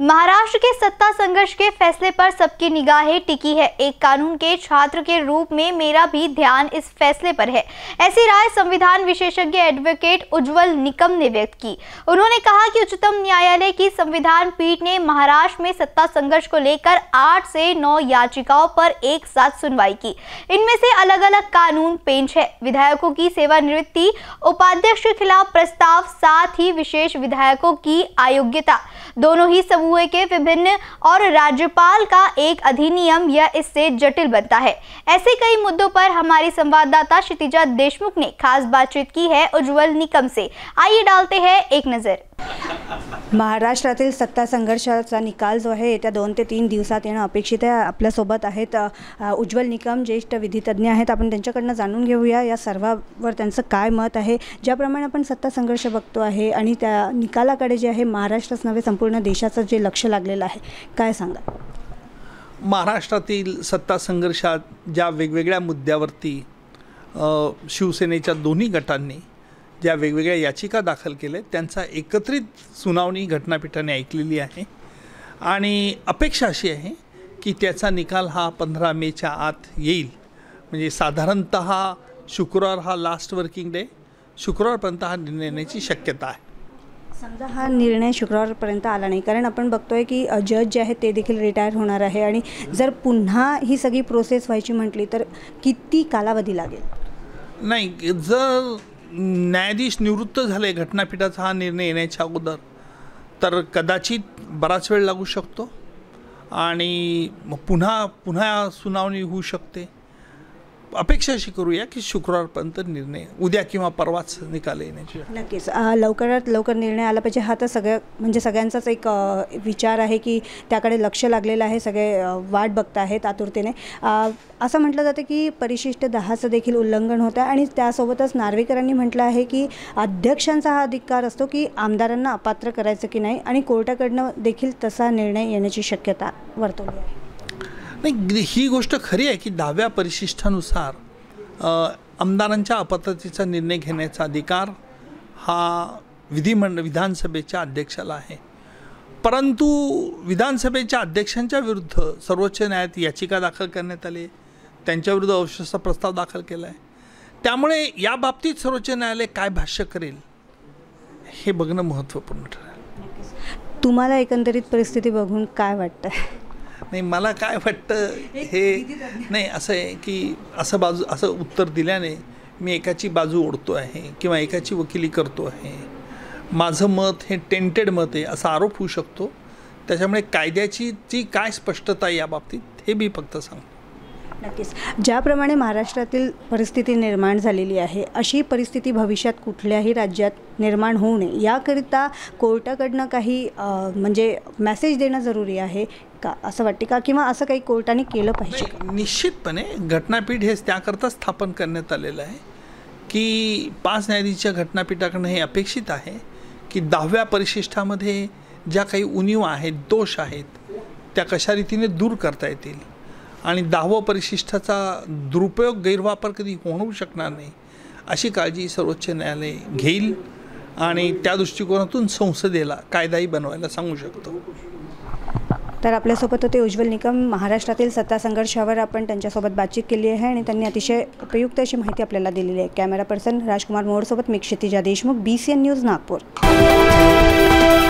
महाराष्ट्र के सत्ता संघर्ष के फैसले पर सबकी निगाहें टिकी है। एक कानून के छात्र के रूप में मेरा भी ध्यान इस फैसले पर है। ऐसी राय संविधान विशेषज्ञ एडवोकेट उज्जवल निकम ने व्यक्त की। उन्होंने कहा कि उच्चतम न्यायालय की संविधान पीठ ने महाराष्ट्र में सत्ता संघर्ष को लेकर आठ से नौ याचिकाओं पर एक साथ सुनवाई की। इनमें से अलग अलग कानून पेंच है। विधायकों की सेवानिवृत्ति, उपाध्यक्ष के खिलाफ प्रस्ताव, साथ ही विशेष विधायकों की अयोग्यता। दोनों ही समूह के विभिन्न और राज्यपाल का एक अधिनियम यह इससे जटिल बनता है। ऐसे कई मुद्दों पर हमारी संवाददाता क्षितिजा देशमुख ने खास बातचीत की है उज्जवल निकम से। आइए डालते हैं एक नज़र। महाराष्ट्रातील सत्ता संघर्षाचा निकाल जो आहे येत्या दोन ते तीन दिवसात येणं अपेक्षित आहे. आपल्यासोबत आहेत उज्ज्वल निकम ज्येष्ठ विधितज्ञ आहेत. आपण त्यांच्याकडनं जाणून घेऊया या सर्वावर त्यांचं काय मत आहे. ज्याप्रमाणे आपण सत्ता संघर्ष बघतो आहे आणि त्या निकालाकडे जे आहे महाराष्ट्रच नव्हे संपूर्ण देशाचं जे लक्ष लागलेलं आहे. काय सांगा महाराष्ट्रातील सत्ता संघर्षात ज्या वेगवेगळ्या मुद्द्यावरती शिवसेनेच्या दोन्ही गटांनी ज्या वेगवेगळ्या याचिका दाखल केल्या त्यांचा एकत्रित सुनावणी घटनापीठाने ऐकलेली आहे. आणि अपेक्षा अशी आहे की त्याचा निकाल हा पंधरा मेच्या आत येईल. म्हणजे साधारणत शुक्रवार हा लास्ट वर्किंग डे शुक्रवारपर्यंत हा निर्णय येण्याची शक्यता आहे. समजा हा निर्णय शुक्रवारपर्यंत आला नाही कारण आपण बघतोय की जज जे आहेत ते देखील रिटायर होणार आहे आणि जर पुन्हा ही सगळी प्रोसेस व्हायची म्हटली तर किती कालावधी लागेल? नाही जर न्यायाधीश निवृत्त झाले घटनापीठाचा हा निर्णय येण्याच्या अगोदर. तर कदाचित बराच वेळ लागू शकतो आणि पुन्हा पुन्हा सुनावणी होऊ शकते. अपेक्षा अशी करूया की शुक्रवारपर्यंत निर्णय उद्या किंवा परवाच निकाल येण्याची नक्कीच. लवकरात लवकर निर्णय आला पाहिजे. हा तर सगळ्या म्हणजे सगळ्यांचाच एक विचार आहे की त्याकडे लक्ष लागलेलं आहे. सगळे वाट बघत आहेत आतुरतेने असं म्हटलं जातं की परिशिष्ट दहाचं देखील उल्लंघन होतं आहे आणि त्यासोबतच नार्वेकरांनी म्हटलं आहे की अध्यक्षांचा हा अधिकार असतो की आमदारांना अपात्र करायचं की नाही आणि कोर्टाकडनं देखील तसा निर्णय येण्याची शक्यता वर्तवली आहे. नाही ही गोष्ट खरी आहे की दहाव्या परिशिष्टानुसार आमदारांच्या अपात्रतेचा निर्णय घेण्याचा अधिकार हा विधिमंडळ विधानसभेच्या अध्यक्षाला आहे. परंतु विधानसभेच्या अध्यक्षांच्या विरुद्ध सर्वोच्च न्यायालयात याचिका दाखल करण्यात आली आहे. त्यांच्याविरुद्ध अवशेषचा प्रस्ताव दाखल केला आहे त्यामुळे या बाबतीत सर्वोच्च न्यायालय काय भाष्य करेल हे बघणं महत्त्वपूर्ण ठरेल. तुम्हाला एकंदरीत परिस्थिती बघून काय वाटतं नाही मला काय वाटतं हे नाही असं आहे की असं बाजू असं उत्तर दिल्याने मी एकाची बाजू ओढतो आहे किंवा एकाची वकिली करतो आहे. माझं मत हे टेंटेड मत आहे असा आरोप होऊ शकतो. त्याच्यामुळे कायद्याची जी काय स्पष्टता आहे या बाबतीत हे मी फक्त सांगतो. नक्कीच. ज्याप्रमाणे महाराष्ट्रातील परिस्थिती निर्माण झालेली आहे अशी परिस्थिती भविष्यात कुठल्याही राज्यात निर्माण होऊ नये. याकरिता कोर्टाकडनं काही म्हणजे मेसेज देणं जरुरी आहे. का? असं वाटते का? किंवा असं काही कोर्टाने केलं पाहिजे? निश्चितपणे घटनापीठ हे त्याकरता स्थापन करण्यात आलेलं आहे की पाच न्यायाधीशच्या घटनापीठाकडनं हे अपेक्षित आहे की दहाव्या परिशिष्टामध्ये ज्या काही उणीव आहेत दोष आहेत त्या कशा रीतीने दूर करता येतील? आणि दहावं परिशिष्टाचा दुरुपयोग गैरवापर कधी होऊ शकणार नाही अशी काळजी सर्वोच्च न्यायालय घेईल आणि त्या दृष्टिकोनातून संसदेला कायदाही बनवायला सांगू शकतो. तर आपल्यासोबत होते उज्ज्वल निकम. महाराष्ट्रातील सत्ता संघर्षावर आपण त्यांच्यासोबत बातचीत केली आहे आणि त्यांनी अतिशय उपयुक्त अशी माहिती आपल्याला दिलेली आहे. कॅमेरा पर्सन राजकुमार मोहरसोबत मी Kshitija Deshmukh B C N news Nagpur.